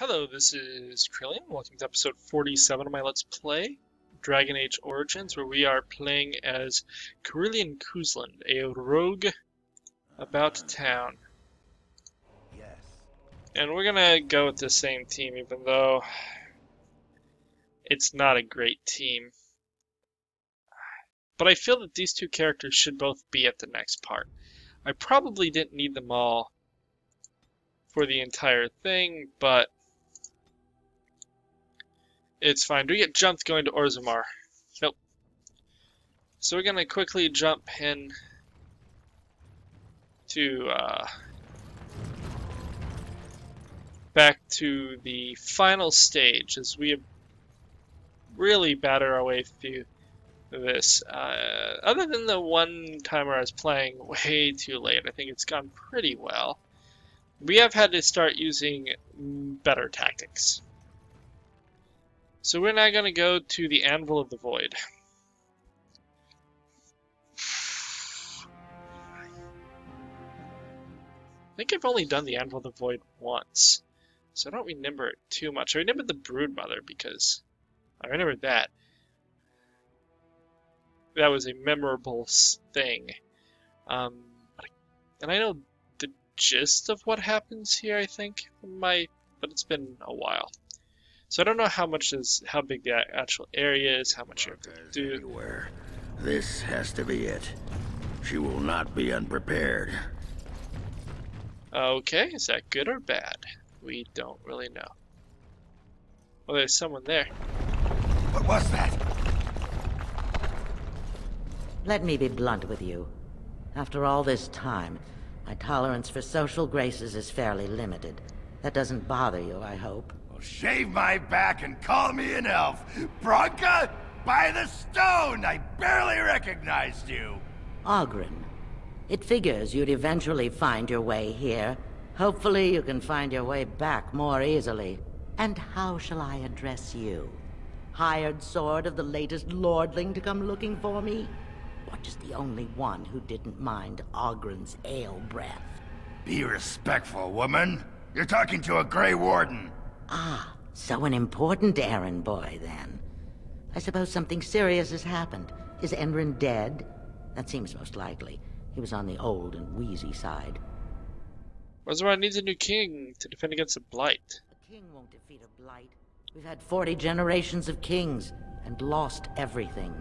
Hello, this is Coreyllon. Welcome to episode 47 of my Let's Play, Dragon Age Origins, where we are playing as Coreyllon Cousland, a rogue about uh, town. Yes. And we're gonna go with the same team, even though it's not a great team. But I feel that these two characters should both be at the next part. I probably didn't need them all for the entire thing, but it's fine. Do we get jumped going to Orzammar? Nope. So we're gonna quickly jump in to uh, back to the final stage as we really batter our way through this. Uh, other than the one time where I was playing way too late, I think it's gone pretty well. We have had to start using better tactics. So we're now going to go to the Anvil of the Void. I think I've only done the Anvil of the Void once, so I don't remember it too much. I remember the Broodmother because I remember that. That was a memorable thing. Um, and I know the gist of what happens here, I think, my, but it's been a while. So I don't know how much is how big the actual area is, how much you have to do. Anywhere. This has to be it. She will not be unprepared. Okay, is that good or bad? We don't really know. Well, there's someone there. What was that? Let me be blunt with you. After all this time, my tolerance for social graces is fairly limited. That doesn't bother you, I hope. Shave my back and call me an elf. Branka, by the stone! I barely recognized you. Oghren. It figures you'd eventually find your way here. Hopefully you can find your way back more easily. And how shall I address you? Hired sword of the latest lordling to come looking for me? Or just the only one who didn't mind Oghren's ale breath? Be respectful, woman. You're talking to a Grey Warden. Ah, so an important errand boy, then. I suppose something serious has happened. Is Endrin dead? That seems most likely. He was on the old and wheezy side. Orzammar needs a new king to defend against the Blight. A king won't defeat a blight. We've had 40 generations of kings and lost everything.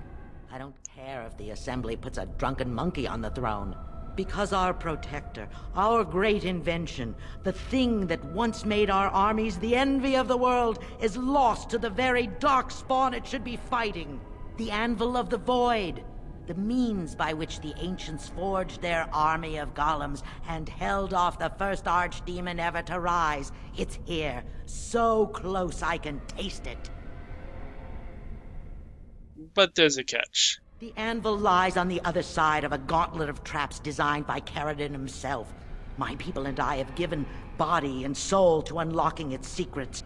I don't care if the Assembly puts a drunken monkey on the throne. Because our protector, our great invention, the thing that once made our armies the envy of the world, is lost to the very dark spawn it should be fighting. The Anvil of the Void. The means by which the ancients forged their army of golems and held off the first archdemon ever to rise. It's here, so close I can taste it. But there's a catch. The anvil lies on the other side of a gauntlet of traps designed by Caridin himself. My people and I have given body and soul to unlocking its secrets.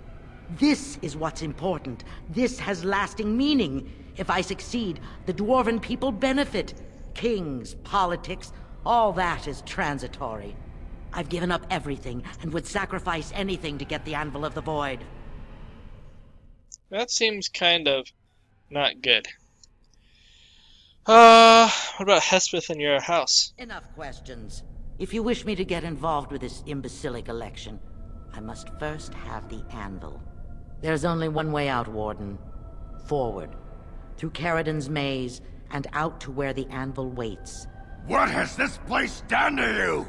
This is what's important. This has lasting meaning. If I succeed, the Dwarven people benefit. Kings, politics, all that is transitory. I've given up everything and would sacrifice anything to get the Anvil of the Void. That seems kind of not good. Uh, what about Hespith and your house? Enough questions. If you wish me to get involved with this imbecilic election, I must first have the Anvil. There's only one way out, Warden. Forward. Through Caridin's maze, and out to where the Anvil waits. What has this place done to you?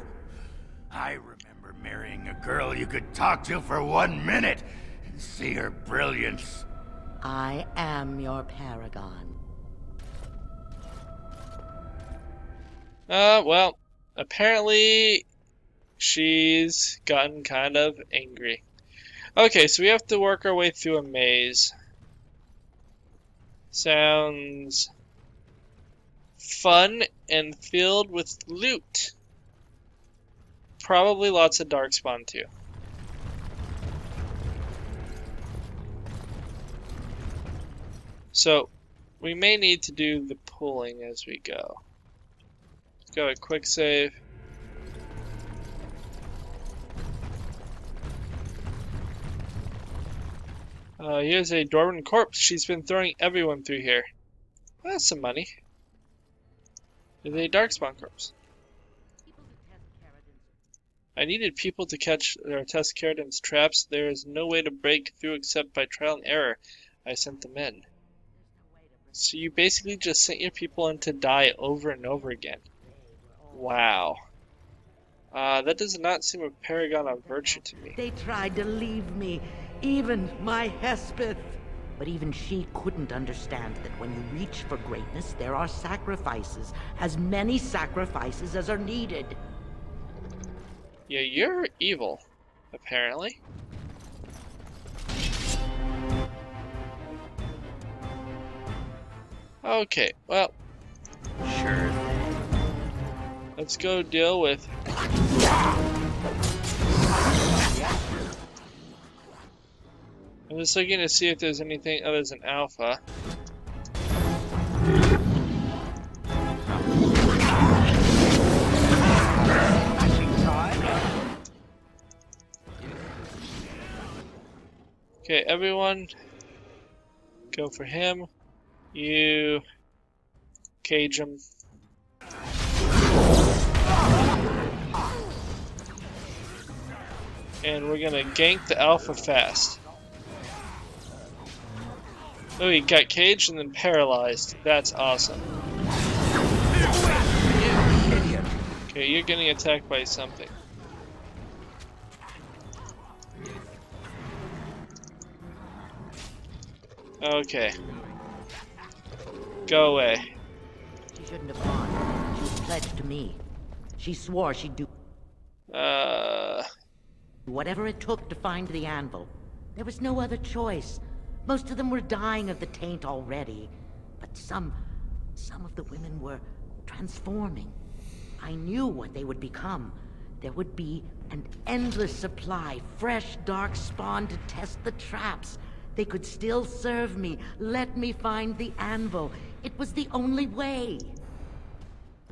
I remember marrying a girl you could talk to for one minute and see her brilliance. I am your paragon. Uh, well, apparently she's gotten kind of angry. Okay, so we have to work our way through a maze. Sounds fun and filled with loot. Probably lots of darkspawn too. So, we may need to do the pulling as we go. Go a quick save. Uh, here's a Dorman corpse. She's been throwing everyone through here. That's some money. Is a Darkspawn corpse. I needed people to catch or test Caridin's traps. There is no way to break through except by trial and error. I sent them in. So you basically just sent your people in to die over and over again. Wow. Uh, that does not seem a paragon of virtue to me. They tried to leave me, even my Hespith. But even she couldn't understand that when you reach for greatness, there are sacrifices. As many sacrifices as are needed. Yeah, you're evil, apparently. Okay, well. Let's go deal with I'm just looking to see if there's anything other than alpha. Okay, everyone, go for him. You cage him. And we're gonna gank the alpha fast. Oh, he got caged and then paralyzed. That's awesome. Okay, you're getting attacked by something. Okay. Go away. She shouldn't have gone. She was pledged to me. She swore she'd do Uh, whatever it took to find the anvil. There was no other choice. Most of them were dying of the taint already. But some... some of the women were transforming. I knew what they would become. There would be an endless supply, fresh dark spawn to test the traps. They could still serve me, let me find the anvil. It was the only way.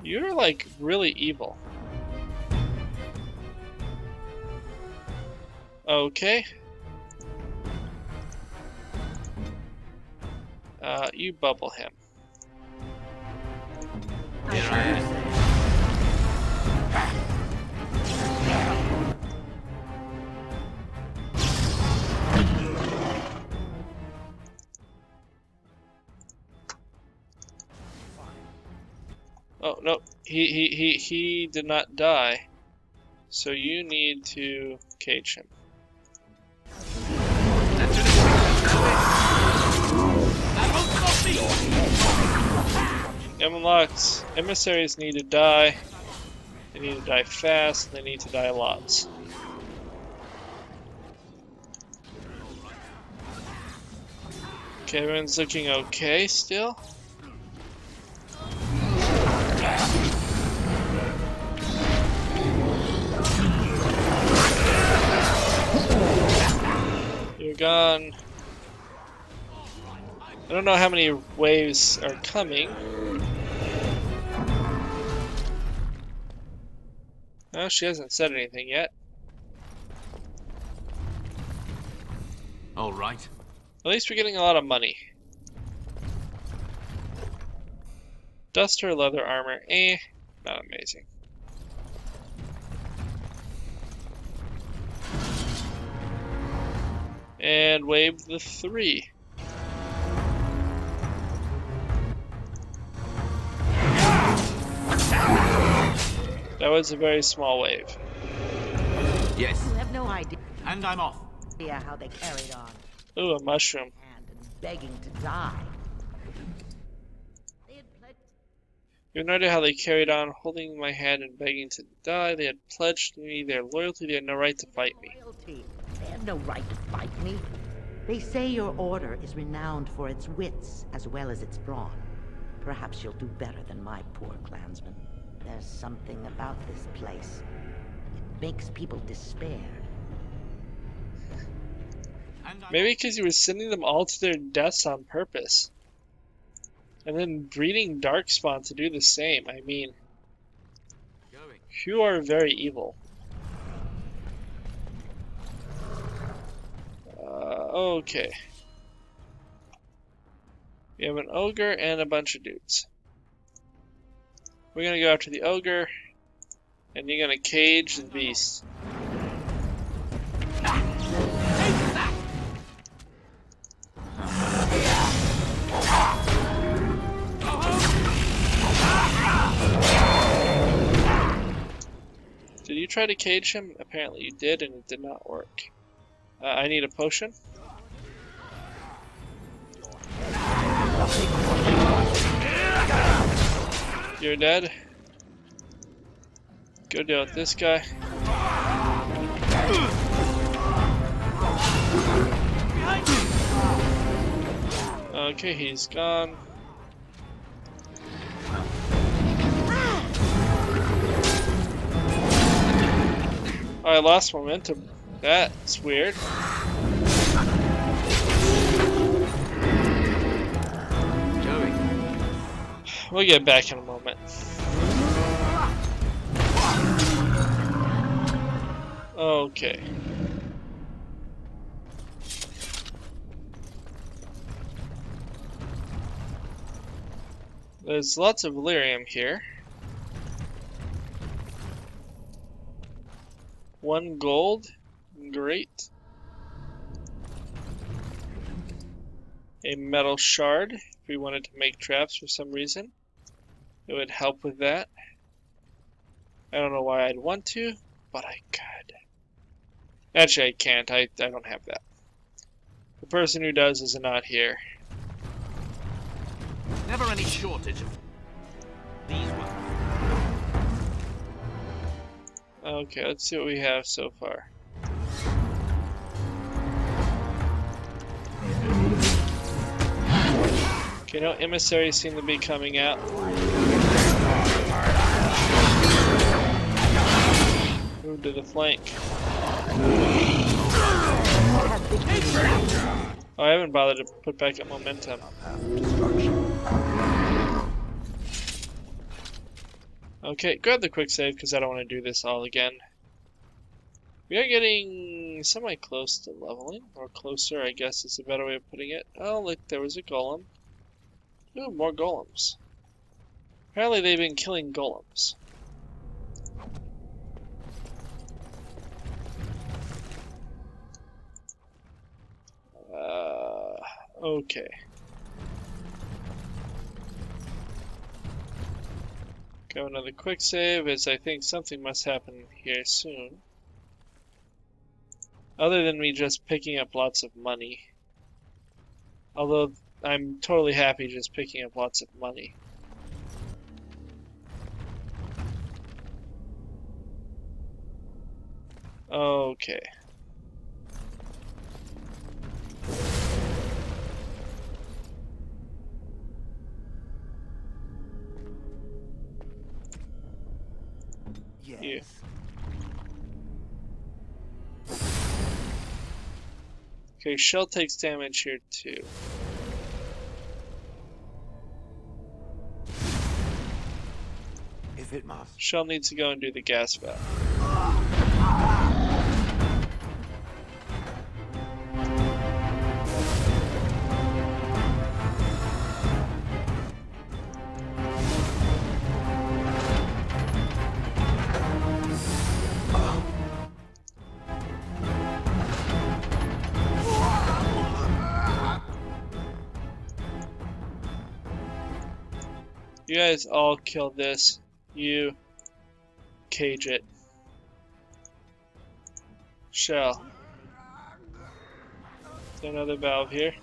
you're like really evil. Okay. Uh, you bubble him. Here Oh no, he he he he did not die. So you need to cage him. Unlocked. Emissaries need to die. They need to die fast. They need to die lots. Okay, everyone's looking okay still. You're gone. I don't know how many waves are coming. Oh, she hasn't said anything yet. All right. At least we're getting a lot of money. Duster, leather armor, eh, not amazing. And wave the three. That was a very small wave. Yes. You have no idea And I'm off. Yeah, how they carried on. Ooh, a mushroom. And begging to die. They had pledged You have no idea how they carried on, holding my hand and begging to die. They had pledged me their loyalty. They had no right to fight me. loyalty. They had no right to fight me. They say your order is renowned for its wits as well as its brawn. Perhaps you'll do better than my poor clansmen. There's something about this place. It makes people despair. Maybe because you were sending them all to their deaths on purpose. And then breeding Darkspawn to do the same. I mean, you are very evil. Uh, okay. We have an ogre and a bunch of dudes. We're gonna go after the ogre, and you're gonna cage the beast. Did you try to cage him? Apparently you did, and it did not work. Uh, I need a potion. You're dead. Go deal with this guy. Okay, he's gone. Oh, I lost momentum. That's weird. We'll get back in a moment. Okay. There's lots of lyrium here. One gold. Great. A metal shard, if we wanted to make traps for some reason. It would help with that. I don't know why I'd want to, but I could. Actually, I can't. I, I don't have that. The person who does is not here. Never any shortage of these ones. Okay, let's see what we have so far. Okay, no emissaries seem to be coming out. Move to the flank. Oh, I haven't bothered to put back up momentum. Okay, grab the quick save because I don't want to do this all again. We are getting semi-close to leveling, or closer, I guess is a better way of putting it. Oh, look, there was a golem. Ooh, more golems. Apparently they've been killing golems. Okay. Go another quick save, as I think something must happen here soon. Other than me just picking up lots of money. Although I'm totally happy just picking up lots of money. Okay. Yes. Okay, Shale takes damage here too. If it must. Shale needs to go and do the gas valve. Guys all kill this. You cage it. Shale. Another valve here?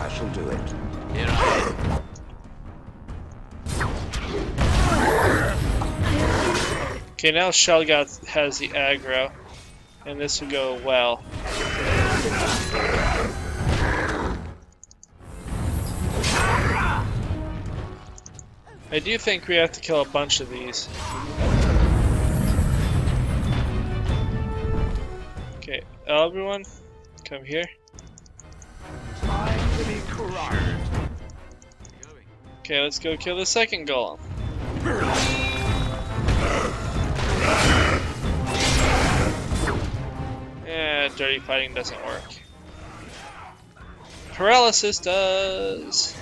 I shall do it. Here I am. Okay, now Shale got has the aggro, and this will go well. I do think we have to kill a bunch of these. Okay, everyone, come here. Okay, let's go kill the second golem. Yeah, dirty fighting doesn't work. Paralysis does.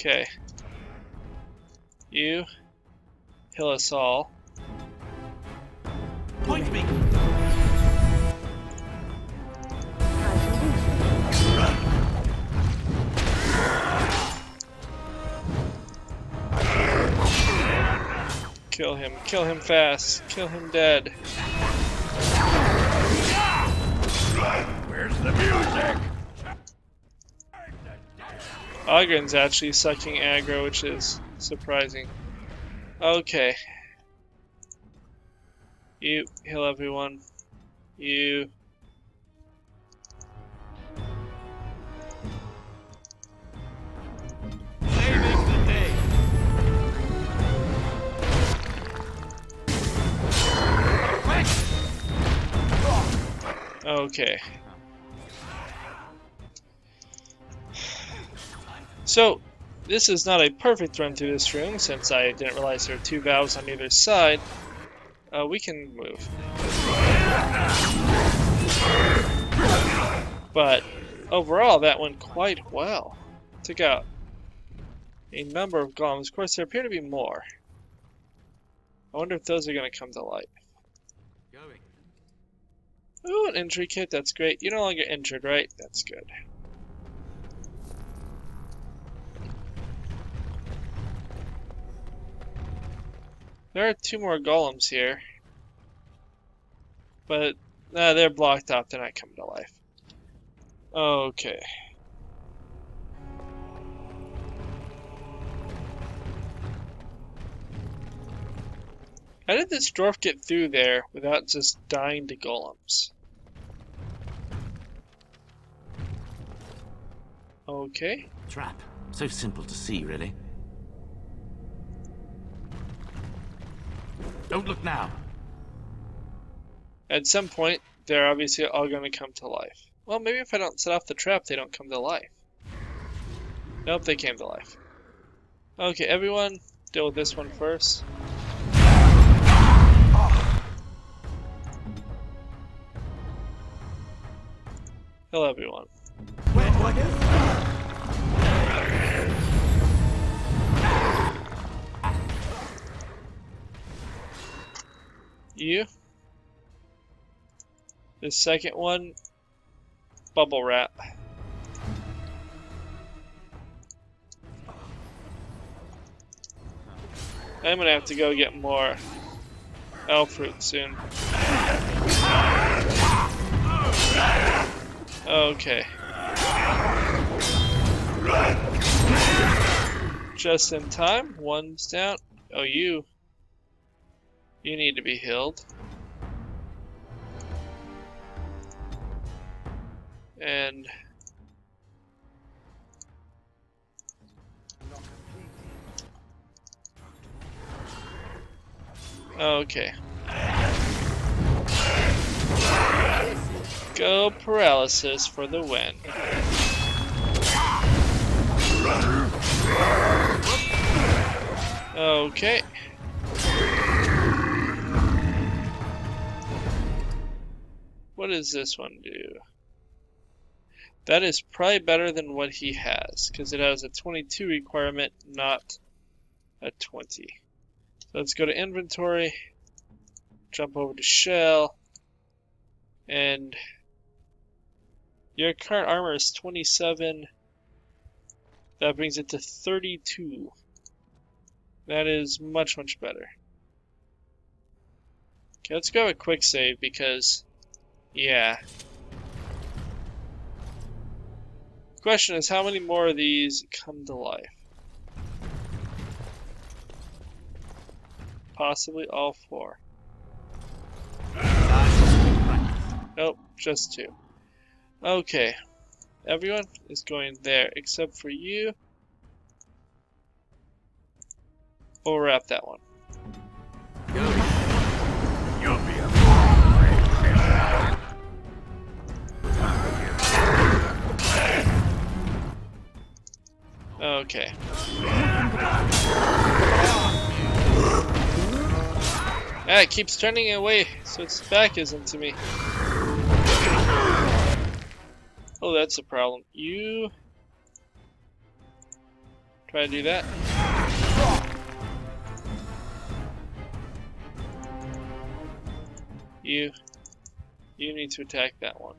Okay. You heal us all. Point me. Kill him. Kill him fast. Kill him dead. Oghren's actually sucking aggro, which is surprising. Okay. You heal everyone. You. Saving the day. Okay. So, this is not a perfect run through this room, since I didn't realize there were two valves on either side. Uh, we can move. But, overall, that went quite well. Took out a number of golems. Of course, there appear to be more. I wonder if those are going to come to light. Going. Ooh, an injury kit, that's great. You're no longer injured, right? That's good. There are two more golems here. But, nah, they're blocked off, they're not coming to life. Okay. How did this dwarf get through there without just dying to golems? Okay. Trap. So simple to see, really. Don't look now. At some point, they're obviously all going to come to life. Well, maybe if I don't set off the trap, they don't come to life. Nope, they came to life. Okay, everyone, deal with this one first. Hello, everyone. Where You. The second one, bubble wrap. I'm gonna have to go get more elfroot soon. Okay. Just in time. One's down. Oh, you. You need to be healed. And okay. Go paralysis for the win. Okay. What does this one do? That is probably better than what he has, because it has a 22 requirement, not a 20. So let's go to inventory, jump over to Shale, and your current armor is 27. That brings it to 32. That is much, much better. Okay, let's go a quick save because, yeah. Question is, how many more of these come to life? Possibly all four. Nope, just two. Okay. Everyone is going there except for you. We'll wrap that one. Okay. Ah, it keeps turning away, so its back isn't to me. Oh, that's a problem. You try to do that. You you need to attack that one.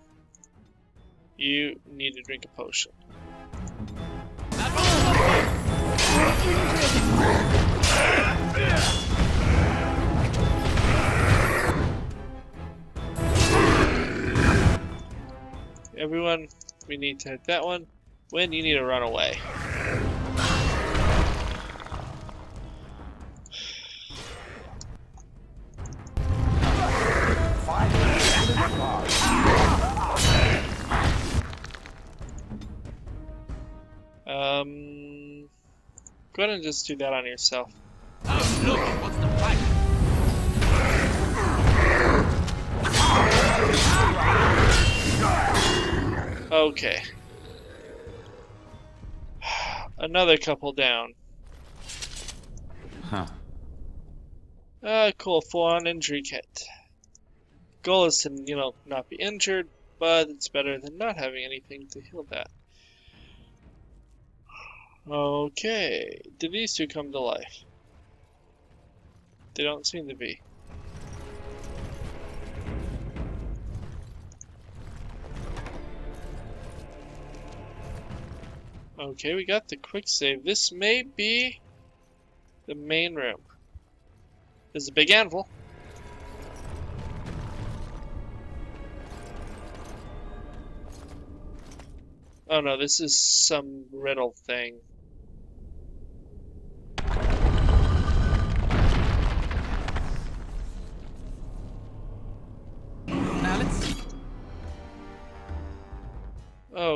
You need to drink a potion. Everyone, we need to hit that one. When you need to run away. Um, go ahead and just do that on yourself. Oh, look! What's the fight? Okay. Another couple down. Huh. Uh, cool, full on injury kit. Goal is to, you know, not be injured, but it's better than not having anything to heal that. Okay, did these two come to life? They don't seem to be. Okay, we got the quick save. This may be the main room. There's a big anvil. Oh no, this is some riddle thing.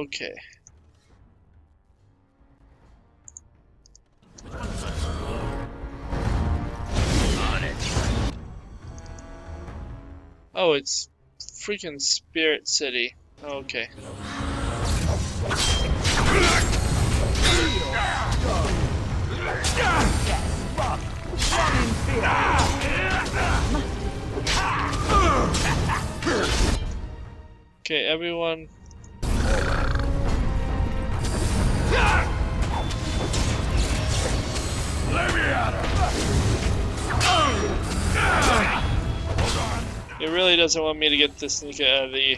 Okay. Oh, it's freaking Spirit City. Okay. Okay, everyone. It really doesn't want me to get the sneak out of the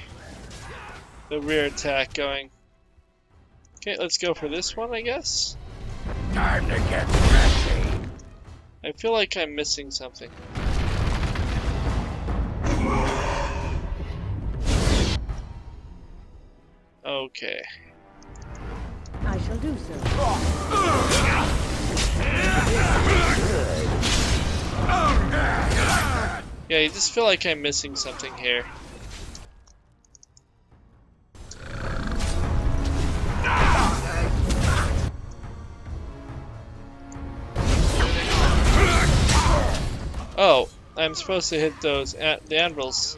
the rear attack going. Okay, let's go for this one, I guess. Time to get messy. I feel like I'm missing something. Okay. Shall do so. Yeah, I just feel like I'm missing something here. Oh, I'm supposed to hit those at the anvils.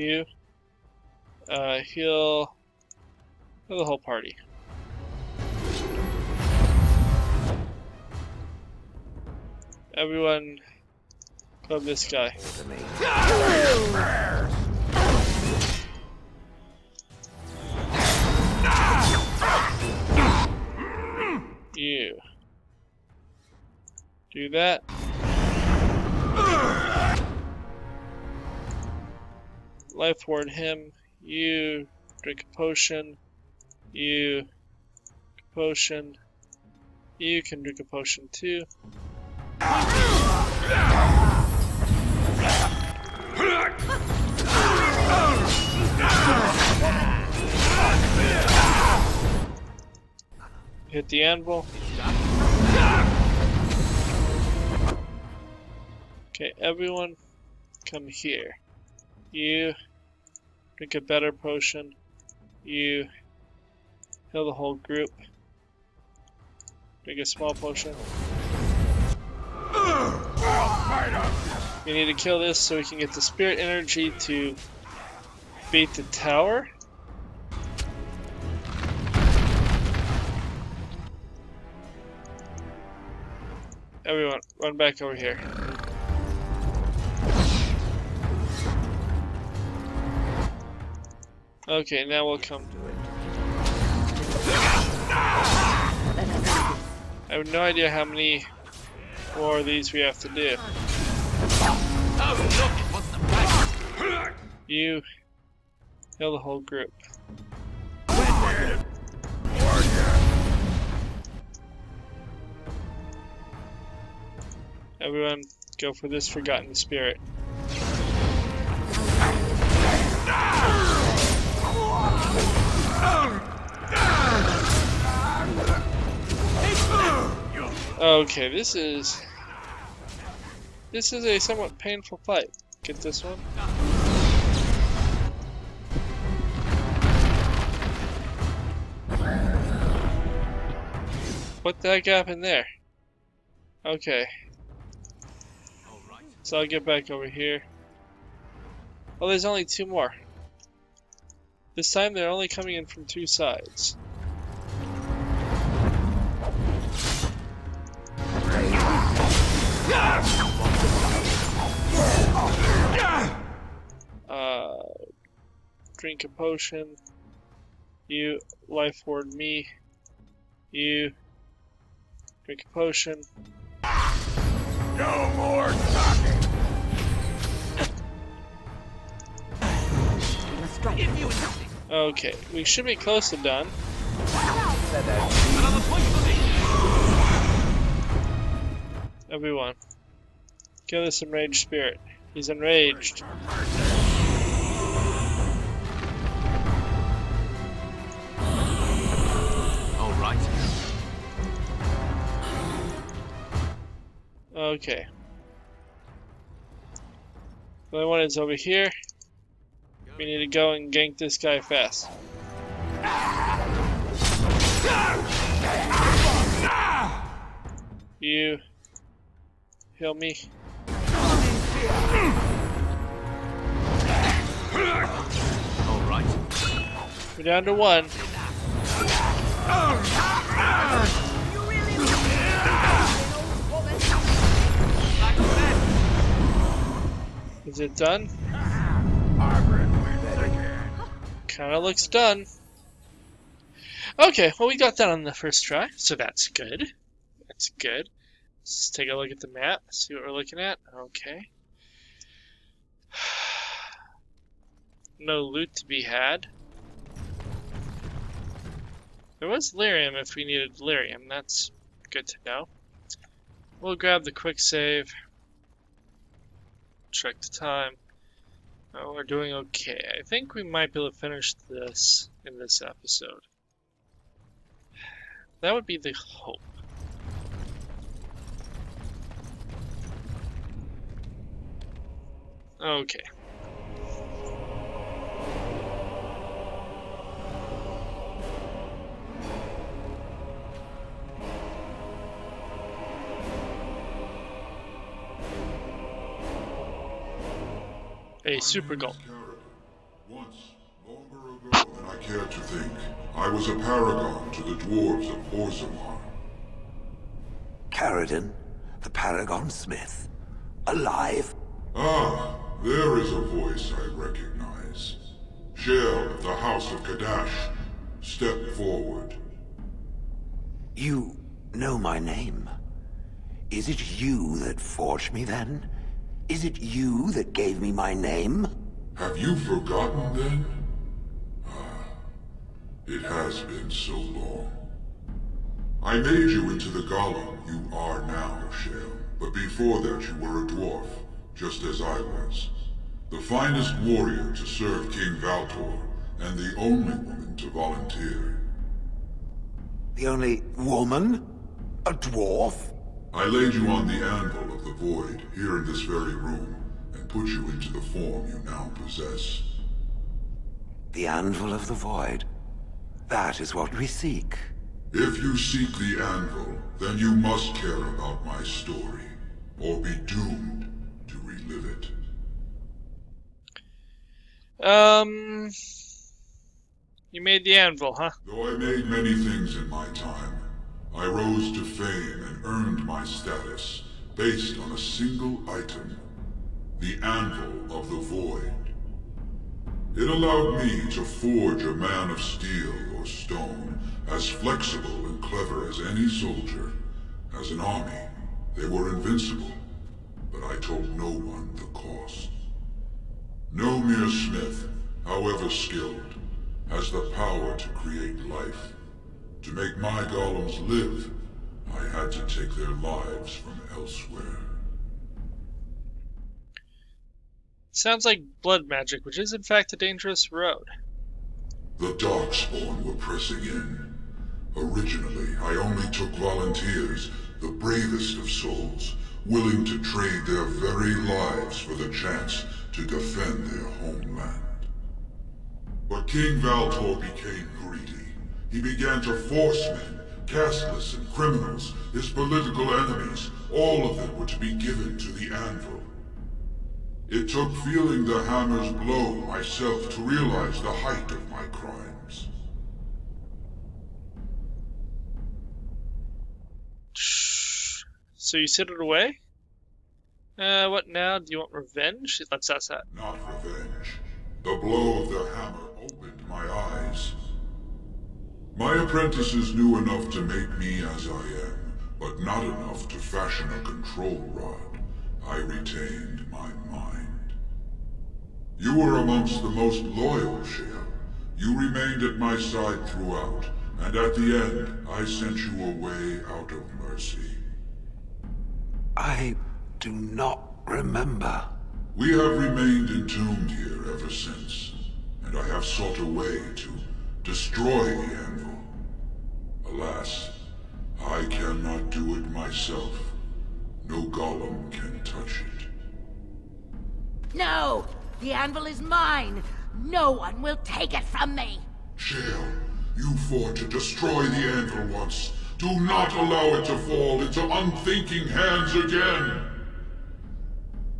You uh, heal the whole party. Everyone, club this guy. You do that. Life ward him. You drink a potion. You potion. You can drink a potion too. Hit the anvil. Okay, everyone, come here. You drink a better potion. You heal the whole group. Drink a small potion. We need to kill this so we can get the spirit energy to beat the tower. Everyone, run back over here. Okay, now we'll come. To it. I have no idea how many more of these we have to do. You kill the whole group. Everyone, go for this forgotten spirit. Okay, this is this is a somewhat painful fight. Get this one. What the heck happened there? Okay, so I'll get back over here. Oh, there's only two more. This time they're only coming in from two sides. Uh, drink a potion. You life ward me. You drink a potion. No more talking. Let's strike. Give you nothing. Okay, we should be close to done. Everyone, kill this enraged spirit. He's enraged. All right. Okay. The only one is over here. We need to go and gank this guy fast. You heal me. All right. We're down to one. Is it done? Margaret wins again. Kinda looks done. Okay, well we got that on the first try, so that's good. That's good. Let's take a look at the map, see what we're looking at. Okay. No loot to be had. There was lyrium if we needed lyrium, that's good to know. We'll grab the quick save. Check the time. Oh, we're doing okay. I think we might be able to finish this in this episode. That would be the hope. Okay. A super gulp. Once, longer ago than I care to think, I was a paragon to the dwarves of Orzammar. Caridin, the Paragon Smith. Alive? Ah, there is a voice I recognize. Shale of the House of Cadash, step forward. You know my name. Is it you that forged me then? Is it you that gave me my name? Have you forgotten then? Ah, it has been so long. I made you into the golem you are now, Shale. But before that you were a dwarf, just as I was. The finest warrior to serve King Valtor, and the only woman to volunteer. The only woman? A dwarf? I laid you on the anvil of the void, here in this very room, and put you into the form you now possess. The Anvil of the Void. That is what we seek. If you seek the anvil, then you must care about my story, or be doomed to relive it. Um, you made the anvil, huh? Though I made many things in my time, I rose to fame and earned my status based on a single item, the Anvil of the Void. It allowed me to forge a man of steel or stone as flexible and clever as any soldier. As an army, they were invincible, but I told no one the cost. No mere smith, however skilled, has the power to create life. To make my golems live, I had to take their lives from elsewhere. Sounds like blood magic, which is in fact a dangerous road. The Darkspawn were pressing in. Originally, I only took volunteers, the bravest of souls, willing to trade their very lives for the chance to defend their homeland. But King Valtor became greedy. He began to force men, casteless and criminals, his political enemies, all of them were to be given to the Anvil. It took feeling the hammer's blow myself to realize the height of my crimes. So you sit it away? Uh, what now? Do you want revenge? Let's ask that. Not revenge. The blow of the hammer opened my eyes. My apprentices knew enough to make me as I am, but not enough to fashion a control rod. I retained my mind. You were amongst the most loyal, Shale. You remained at my side throughout, and at the end, I sent you away out of mercy. I do not remember. We have remained entombed here ever since, and I have sought a way to destroy the anvil. Alas, I cannot do it myself. No golem can touch it. No! The anvil is mine! No one will take it from me! Shale, you fought to destroy the anvil once. Do not allow it to fall into unthinking hands again!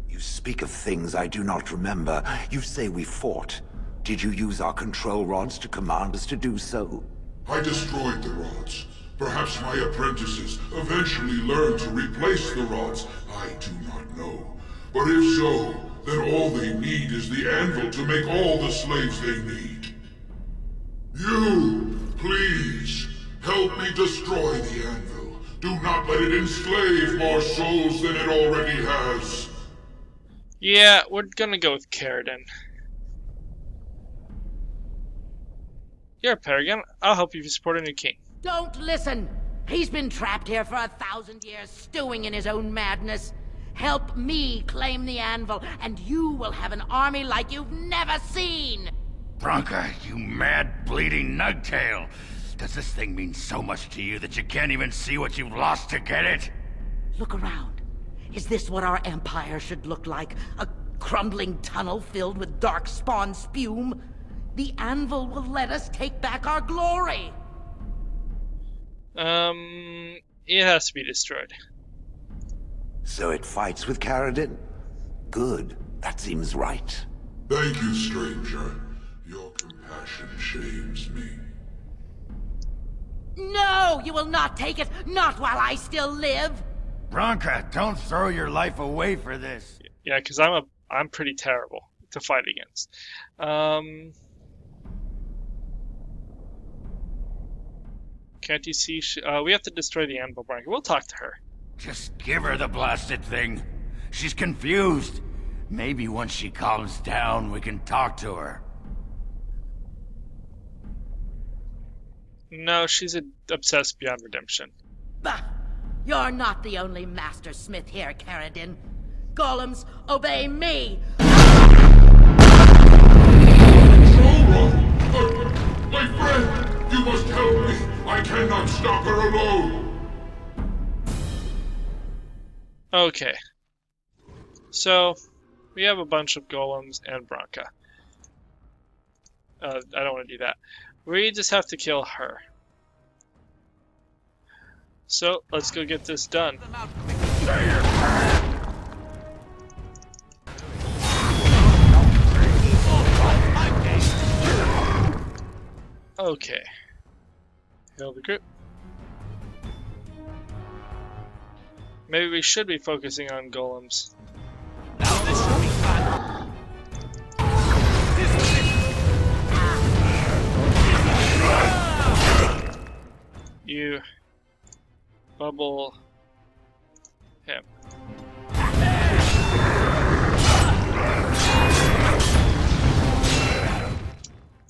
You speak of things I do not remember. You say we fought. Did you use our control rods to command us to do so? I destroyed the rods. Perhaps my apprentices eventually learned to replace the rods. I do not know. But if so, then all they need is the anvil to make all the slaves they need. You, please, help me destroy the anvil. Do not let it enslave more souls than it already has. Yeah, we're gonna go with Caridin. You're a Paragon. I'll help you if you support a new king. Don't listen! He's been trapped here for a thousand years, stewing in his own madness. Help me claim the anvil, and you will have an army like you've never seen! Branka, you mad, bleeding nugtail! Does this thing mean so much to you that you can't even see what you've lost to get it? Look around. Is this what our empire should look like? A crumbling tunnel filled with darkspawn spume? The anvil will let us take back our glory! Um, it has to be destroyed. So it fights with Caridin? Good. That seems right. Thank you, stranger. Your compassion shames me. No! You will not take it! Not while I still live! Branka, don't throw your life away for this. Yeah, because I'm a I'm pretty terrible to fight against. Um, can't you see? Sh uh, we have to destroy the anvil, Brian. We'll talk to her. Just give her the blasted thing. She's confused. Maybe once she calms down, we can talk to her. No, she's a, obsessed beyond redemption. Bah! You're not the only master smith here, Caridin. Golems, obey me! My friend! You must help me! I cannot stop her alone! Okay. So, we have a bunch of golems and Branka. Uh, I don't want to do that. We just have to kill her. So let's go get this done. Okay. Heal the group. Maybe we should be focusing on golems. You bubble him.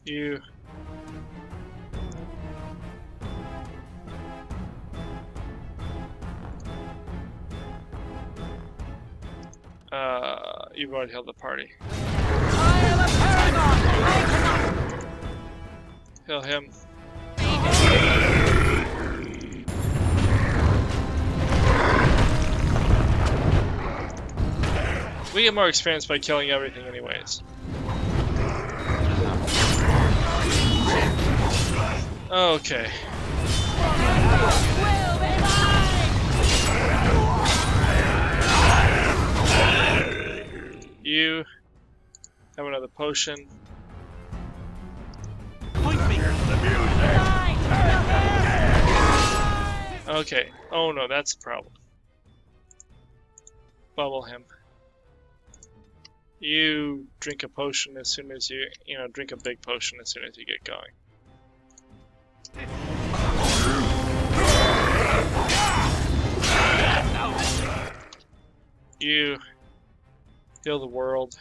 You Uh, you've already held the party. Heal him. We get more experience by killing everything anyways. Okay. You have another potion. Okay. Oh no, that's a problem. Bubble him. You drink a potion as soon as you, you know, drink a big potion as soon as you get going. You heal the world.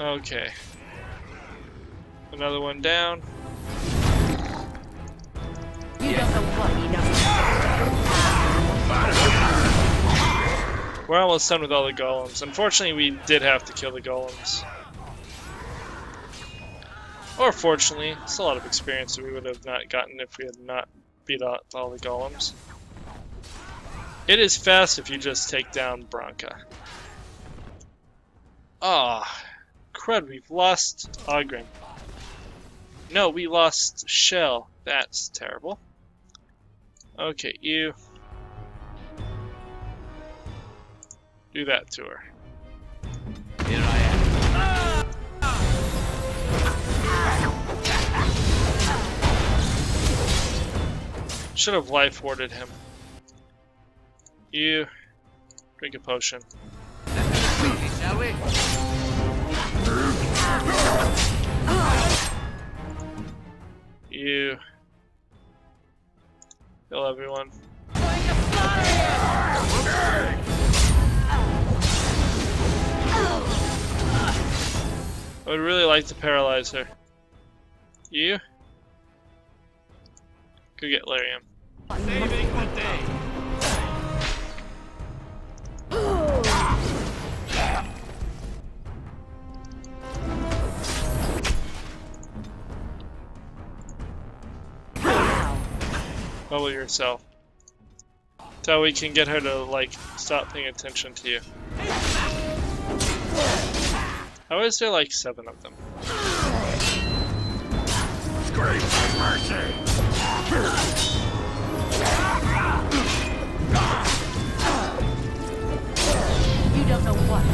Okay. Another one down. You don't know what he does. We're almost done with all the golems. Unfortunately, we did have to kill the golems. Or fortunately, it's a lot of experience that we would have not gotten if we had not beat out all the golems. It is fast if you just take down Branka. Ah, crud, we've lost Oghren. No, we lost Shale. That's terrible. Okay, you. Do that to her. Here I am. Should have life warded him. You drink a potion. Quickly, shall we? You kill everyone. I would really like to paralyze her. You? Go get Larium. Saving the day. Bubble yourself. So we can get her to, like, stop paying attention to you. How is there, like, seven of them? Grace mercy. You don't know what.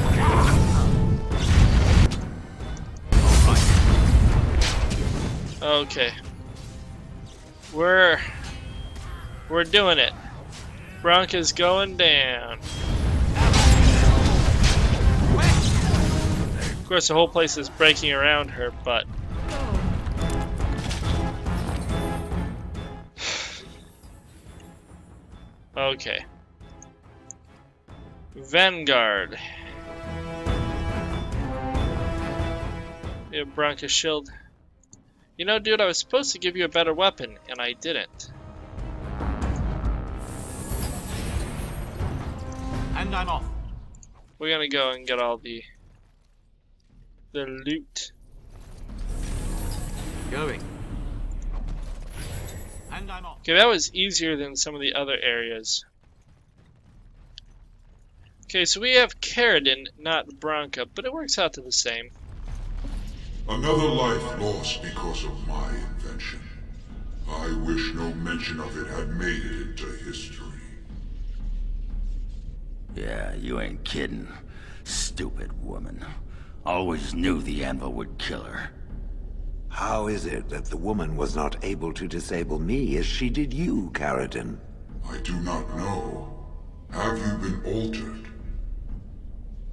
Okay. We're we're doing it. Bronk is going down. Course, the whole place is breaking around her, but okay. Vanguard. Yeah, Branka shield. You know, dude, I was supposed to give you a better weapon, and I didn't. And I'm off. We're gonna go and get all the the loot. Going. And I'm off. Okay, that was easier than some of the other areas. Okay, so we have Caridin, not Branka, but it works out to the same. Another life lost because of my invention. I wish no mention of it had made it into history. Yeah, you ain't kidding. Stupid woman. Always knew the anvil would kill her. How is it that the woman was not able to disable me as she did you, Caridin? I do not know. Have you been altered?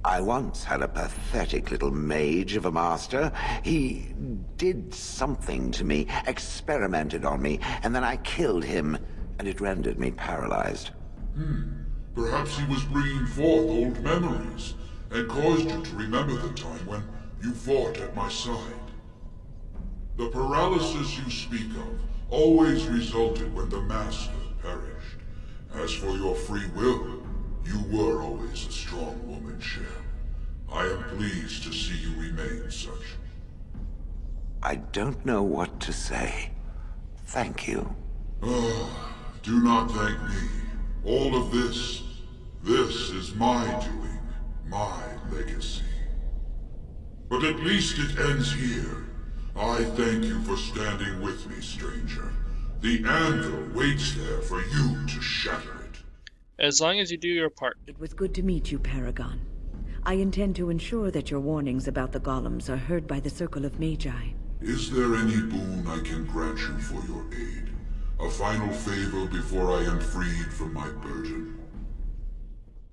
I once had a pathetic little mage of a master. He did something to me, experimented on me, and then I killed him, and it rendered me paralyzed. Hmm. Perhaps he was bringing forth old memories, and caused you to remember the time when you fought at my side. The paralysis you speak of always resulted when the Master perished. As for your free will, you were always a strong woman, Shale. I am pleased to see you remain such. I don't know what to say. Thank you. Ah, do not thank me. All of this, this is my doing, my legacy. But at least it ends here. I thank you for standing with me, stranger. The anvil waits there for you to shatter it. As long as you do your part. It was good to meet you, Paragon. I intend to ensure that your warnings about the golems are heard by the Circle of Magi. Is there any boon I can grant you for your aid? A final favor before I am freed from my burden?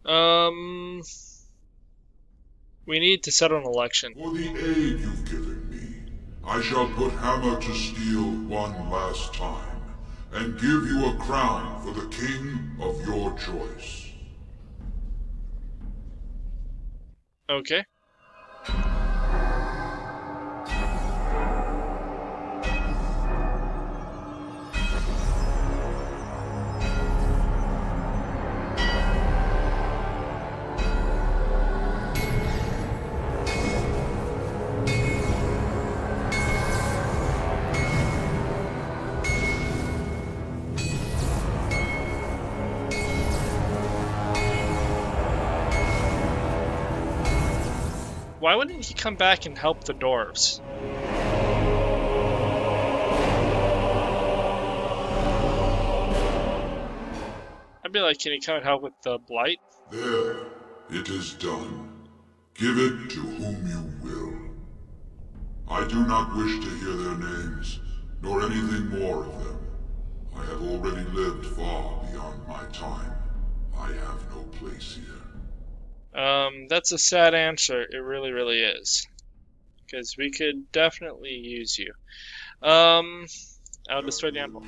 Um, we need to set an election. For the aid you've given me, I shall put Hammer to steel one last time, and give you a crown for the king of your choice. Okay. Why wouldn't he come back and help the dwarves? I'd be like, can he come and help with the blight? There, it is done. Give it to whom you will. I do not wish to hear their names, nor anything more of them. I have already lived far beyond my time. I have no place here. Um, that's a sad answer. It really, really is. Because we could definitely use you. Um, I'll destroy the animal.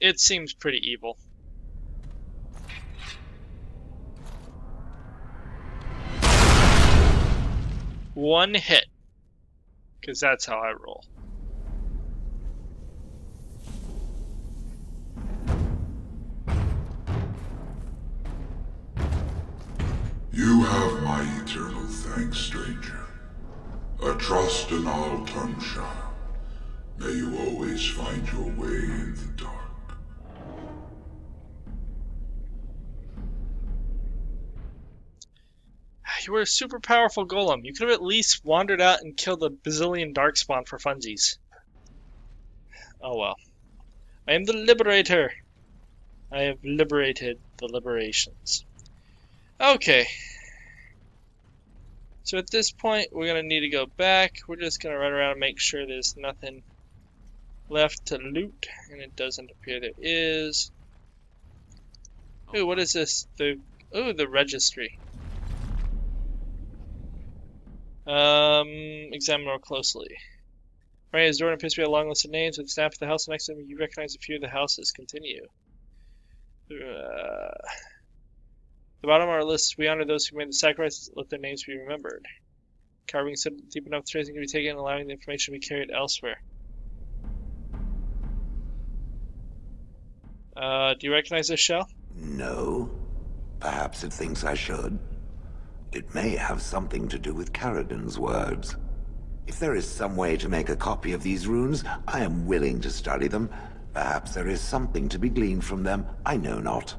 It seems pretty evil. One hit. Because that's how I roll. Have my eternal thanks, stranger. A trust in all Tunshire. May you always find your way in the dark. You were a super powerful golem. You could have at least wandered out and killed a bazillion darkspawn for funsies. Oh well. I am the liberator. I have liberated the liberations. Okay. So at this point, we're going to need to go back. We're just going to run around and make sure there's nothing left to loot. And it doesn't appear there is. Ooh, what is this? The Ooh, the registry. Um, examine more closely. Right, as Jordan appears to be a long list of names with the staff of the house next to him. You recognize a few of the houses. Continue. Uh, the bottom of our list, we honor those who made the sacrifices. Let their names be remembered. Carving so deep enough, tracing can be taken, allowing the information to be carried elsewhere. Uh, do you recognize this Shale? No. Perhaps it thinks I should. It may have something to do with Caridin's words. If there is some way to make a copy of these runes, I am willing to study them. Perhaps there is something to be gleaned from them, I know not.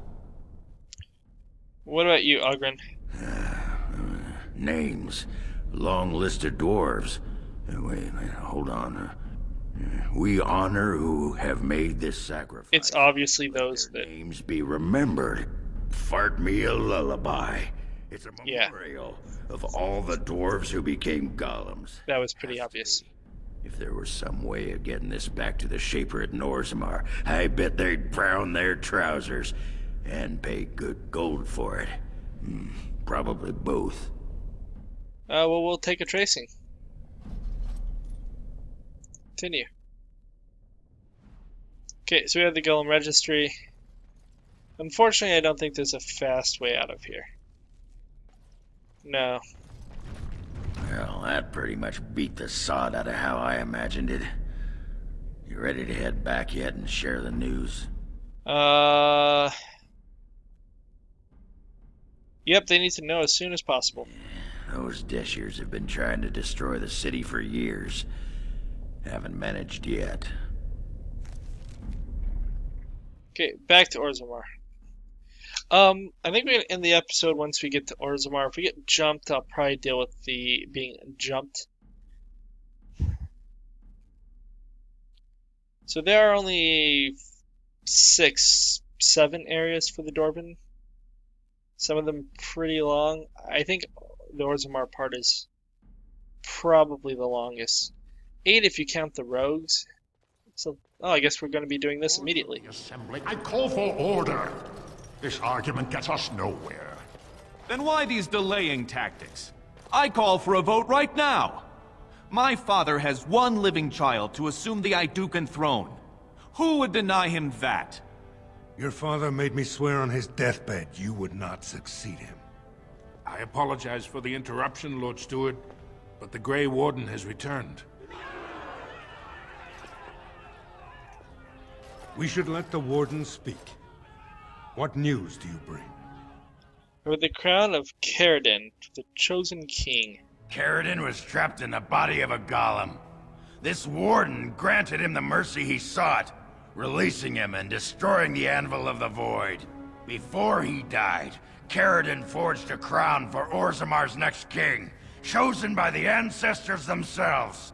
What about you, Oghren? Names. Long list of dwarves. Uh, Wait, wait, hold on. Uh, We honor who have made this sacrifice. It's obviously those that. names be remembered. Fart me a lullaby. It's a Yeah. memorial of all the dwarves who became golems. That was pretty obvious. If there was some way of getting this back to the Shaper at Norzamar, I bet they'd brown their trousers and pay good gold for it. Hmm, probably both. Uh, well, we'll take a tracing. Continue. Okay, so we have the Golem Registry. Unfortunately, I don't think there's a fast way out of here. No. Well, that pretty much beat the sod out of how I imagined it. You ready to head back yet and share the news? Uh. Yep, they need to know as soon as possible. Those deshyrs have been trying to destroy the city for years. Haven't managed yet. Okay, back to Orzammar. Um, I think we're gonna end the episode once we get to Orzammar. If we get jumped, I'll probably deal with the being jumped. So there are only six, seven areas for the Dwarven. Some of them pretty long. I think the Orzammar part is probably the longest. Eight if you count the rogues. So, oh, I guess we're going to be doing this immediately. Assembly. I call for order. This argument gets us nowhere. Then why these delaying tactics? I call for a vote right now. My father has one living child to assume the Aeducan throne. Who would deny him that? Your father made me swear on his deathbed you would not succeed him. I apologize for the interruption, Lord Steward, but the Grey Warden has returned. We should let the warden speak. What news do you bring? For the crown of Caridin, the chosen king. Caridin was trapped in the body of a golem. This warden granted him the mercy he sought, releasing him and destroying the Anvil of the Void. Before he died, Caridin forged a crown for Orzammar's next king, chosen by the ancestors themselves.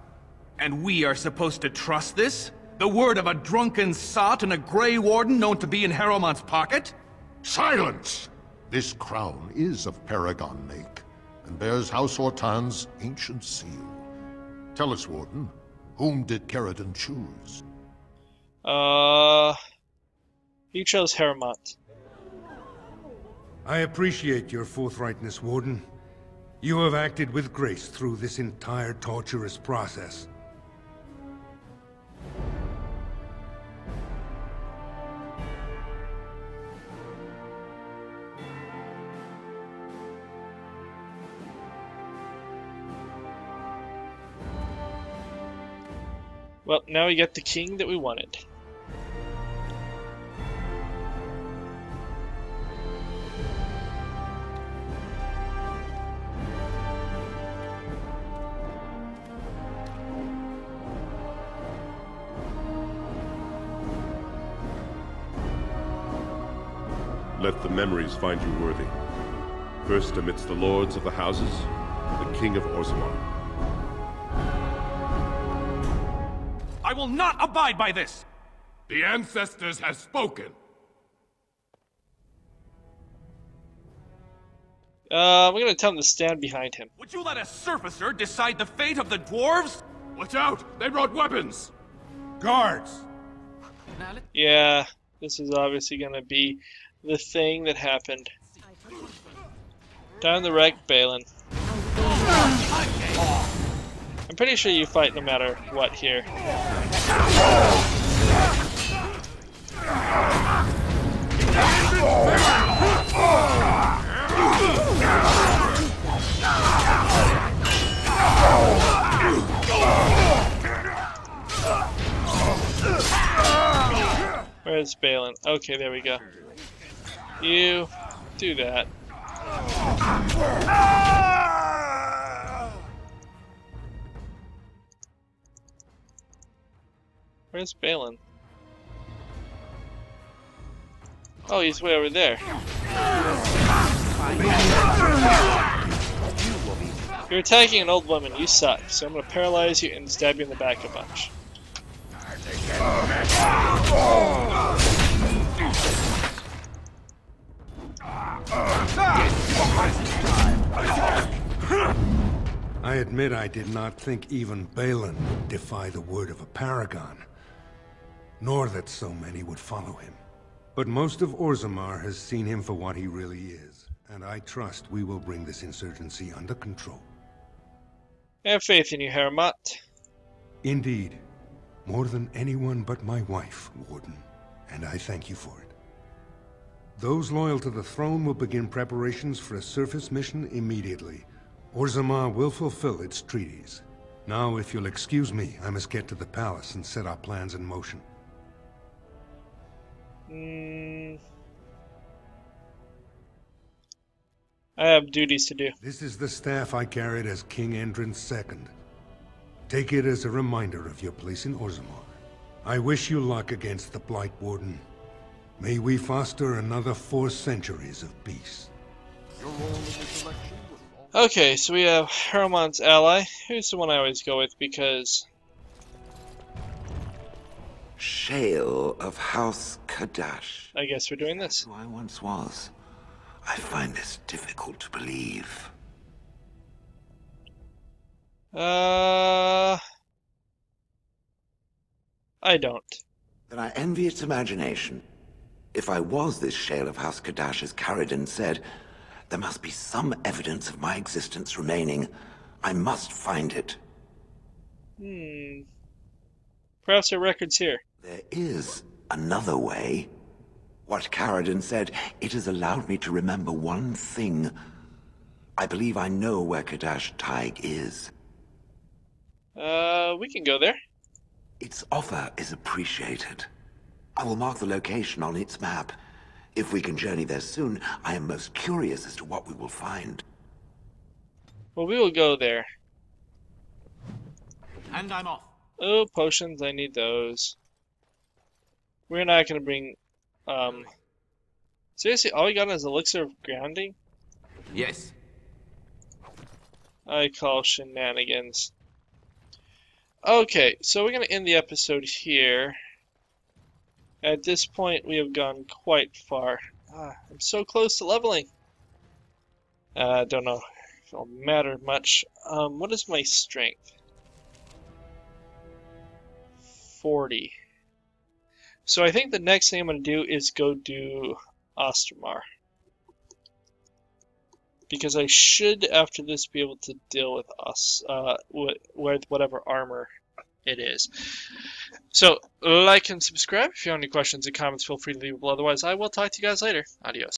And we are supposed to trust this? The word of a drunken sot and a Grey Warden known to be in Harrowmont's pocket? Silence! This crown is of Paragon make, and bears House Ortan's ancient seal. Tell us, Warden, whom did Caridin choose? Uh, he chose Harrowmont. I appreciate your forthrightness, Warden. You have acted with grace through this entire torturous process. Well, now we get the king that we wanted. Let the memories find you worthy. First amidst the lords of the houses, the king of Orzammar. I will not abide by this! The ancestors have spoken. Uh, we're gonna tell him to stand behind him. Would you let a surfacer decide the fate of the dwarves? Watch out! They brought weapons! Guards! Yeah, this is obviously gonna be the thing that happened. Down the wreck, Bhelen. I'm pretty sure you fight no matter what here. Where's Bhelen? Okay, there we go. You do that. Where's Bhelen? Oh, he's way over there. You're attacking an old woman. You suck. So I'm gonna paralyze you and stab you in the back a bunch. I admit I did not think even Bhelen would defy the word of a paragon, nor that so many would follow him. But most of Orzammar has seen him for what he really is, and I trust we will bring this insurgency under control. I have faith in you, Harrowmont. Indeed, more than anyone but my wife, Warden, and I thank you for it. Those loyal to the throne will begin preparations for a surface mission immediately. Orzammar will fulfill its treaties. Now, if you'll excuse me, I must get to the palace and set our plans in motion. Mm. I have duties to do. This is the staff I carried as King Endrin's II. Take it as a reminder of your place in Orzammar. I wish you luck against the Blight Warden. May we foster another four centuries of peace. Okay, so we have Harrowmont's ally. Who's the one I always go with because Shale of House Cadash. I guess we're doing this. Who I once was. I find this difficult to believe. Uh, I don't. Then I envy its imagination. If I was this Shale of House Cadash, as Caridin said, there must be some evidence of my existence remaining. I must find it. Hmm. Perhaps our record's here. There is another way. What Caridin said, it has allowed me to remember one thing. I believe I know where Cadash Thaig is. Uh, we can go there. Its offer is appreciated. I will mark the location on its map. If we can journey there soon, I am most curious as to what we will find. Well, we will go there. And I'm off. Oh, potions, I need those. We're not gonna bring, um... Seriously, all we got is elixir of grounding? Yes. I call shenanigans. Okay, so we're gonna end the episode here. At this point, we have gone quite far. Ah, I'm so close to leveling. I uh, don't know if it'll matter much. Um, what is my strength? 40. So I think the next thing I'm going to do is go do Ostermar. Because I should, after this, be able to deal with us, uh, with whatever armor it is. So, like and subscribe. If you have any questions or comments, feel free to leave below. Otherwise, I will talk to you guys later. Adios.